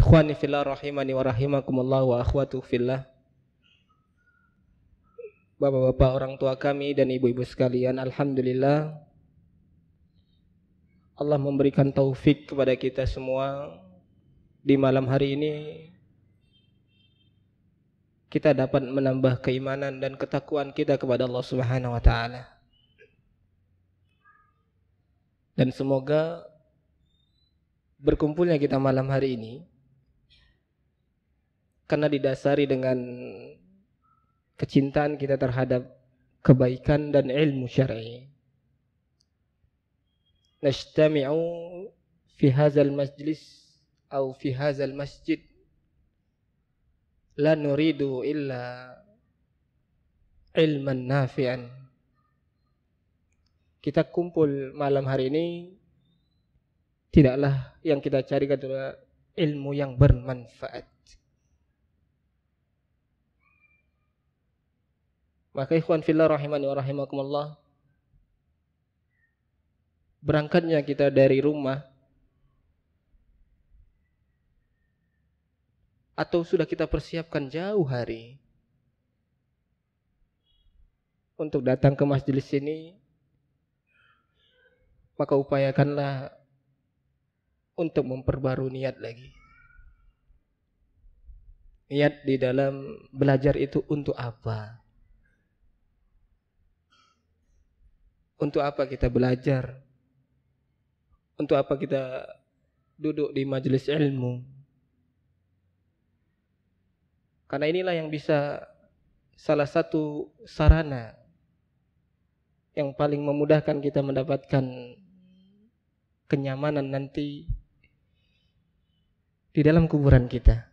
Ikhwani fillah rahimani wa rahimakumullah wa akhwatu fillah. Bapak-bapak orang tua kami dan ibu-ibu sekalian, alhamdulillah Allah memberikan taufik kepada kita semua di malam hari ini kita dapat menambah keimanan dan ketakwaan kita kepada Allah Subhanahu wa taala. Dan semoga berkumpulnya kita malam hari ini karena didasari dengan kecintaan kita terhadap kebaikan dan ilmu syar'i. Najtami'u fi hadzal majlis atau fi hadzal masjid la nuridu illa ilman nafi'an. Kita kumpul malam hari ini tidaklah yang kita cari adalah ilmu yang bermanfaat. Maka ikhwan fillah rahimani wa rahimakumullah Berangkatnya kita dari rumah Atau sudah kita persiapkan jauh hari Untuk datang ke masjid ini Maka upayakanlah Untuk memperbarui niat lagi Niat di dalam belajar itu untuk apa? Untuk apa kita belajar? Untuk apa kita duduk di majelis ilmu? Karena inilah yang bisa salah satu sarana yang paling memudahkan kita mendapatkan kenyamanan nanti di dalam kuburan kita.